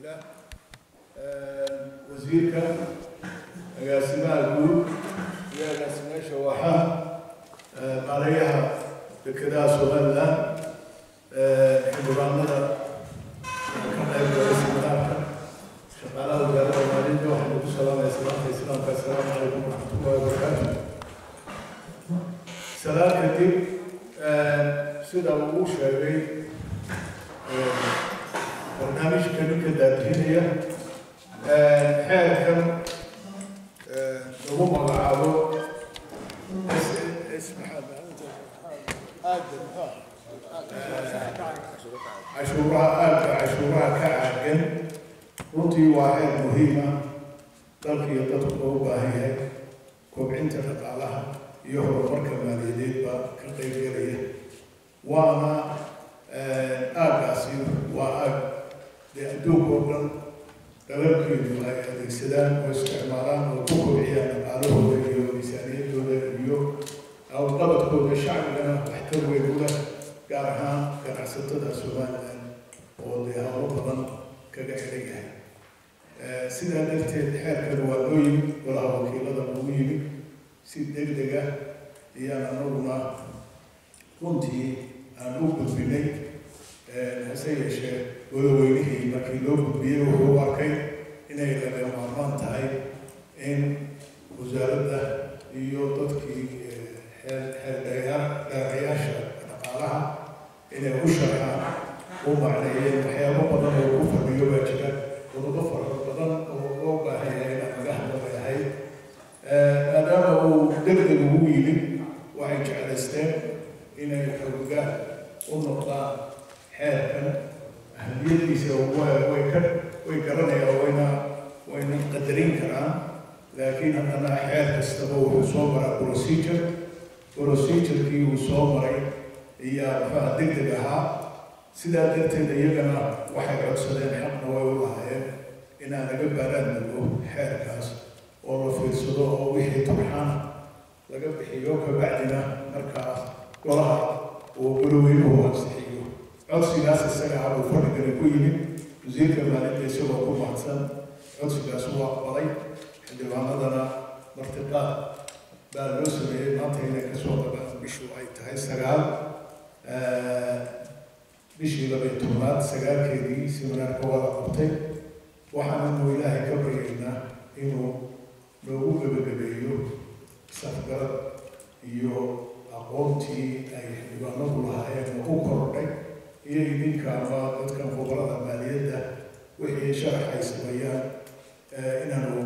alxamdulilah wasiirka agaasimaha guud iyo agaasimayaasha waaxa maarayaha dekedaha somaliland xildhibaanada ka qaybgala seminaarka shaqaalaha wasaaradda maaliyadda waxaynu ku salaamaya salaamta islaamka assalaamu calaykum waraxmatullahi wabarakaatu salaam kadib sida uu sheegay lagu magacaabo. Cashuuraha aagga cashuuraha ka caagan runtii waa xeer muhiima dalka iyo dadku loo baahan yahay kobcinta dhaqaalaha iyo horumarka maaliyadeed baa ka qaybgelaya waana aaggaasi waa aag dee adduunka oo dhan dalalkeedu ay adeegsadaan oo isticmaalaan oo ku kobciyaan dhaqaalahooda iyo miisaaniyadooda iyo hawlqabadkooda shacbigana waxtar weyn u leh gaar ahaan ganacsatada somaliland oo dee hawlo badan kaga xidhan yahay sidaa darteed xeerkan waa loo yimid golaha wakiilada loogu yimid si deg deg ah ayaan anaguna runtii aan u gudbinay hase yeeshee wadaweynihii markii loo gudbiyey wuxuu arkay inay laga maarmaan tahay in wasaaradda iyo dadkii xeerdheerayaasha dhaqaalaha inay u sharxaan u macneeyeen waxyaabo badan oo ku fadhiyo baa jira qodobo fara badan oo loo baahan yahay inaan laga hadlay ahayd maadaama uu degdeg ugu yimid waxay jeclaysteen inay xoogaa u noqdaan xeerkan. Ahamiyadiisa way ka way garanayaan wayna wayna qadarin karaan laakiin haddana xeer kastaba wuxuu soo maraa procedure. procedurkii uu soo maray ayaa maxaa deg deg ahaa sidaa darteed iyagana waxay codsadeen xaqna way u lahaayeen inaan laga baaraan nago xeerkaas oo la fiirsado oo wixii tarxaan laga bixiyo kabacdina markaa golaha uu goloweynuhu ansixiyo codsigaas isaga abuu fadhigani ku yimid wasiirka maalinta isagoo ku mahadsan codsigaas uu aqbalay xildhibaanadana martiqaad baa loo sameeyey maanta inay ka soo qabaan bishu ay tahay sagaal bishii labay tobnaad sagaalkeedii seminaarka waa la qabtay waxaananu ilaahay ka baryaynaa inuu noogu gebagabeeyo safgarad iyo aqoontii ay xildhibaanadu lahaayeen oo u kordhay iyo idinka ama dadkan khubarada maaliyadda wixii sharax ay sameeyaan inaanu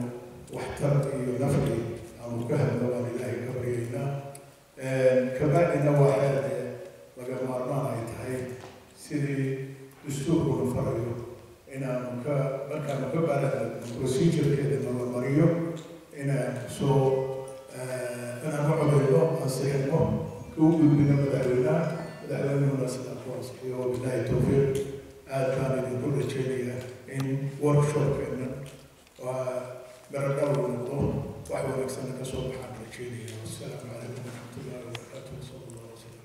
waxtar iyo nafci aanu ka hadlo baan ilaahay ka baryaynaa kabacdina waa xeerde laga maarmaan ay tahay sidii dastuurkuna farayo inaanu ka markaanu ka baaraadno procedurekeeda nala mariyo inaan soo inaan u codeyno ansixino u gudbino madaxweynaha madaxweynahuna sidaa ku ansixiyo wabilaahi towfiiq aad baan idinku rajeynayaa in workshopkeena waa garadhaw noqdo wax wanaagsan ka soo على خير والسلام عليكم ورحمة الله وبركاته. صلى الله عليه وسلم